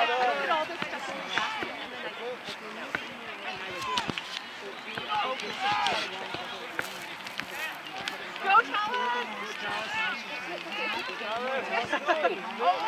Go, Talon! Go, Talon!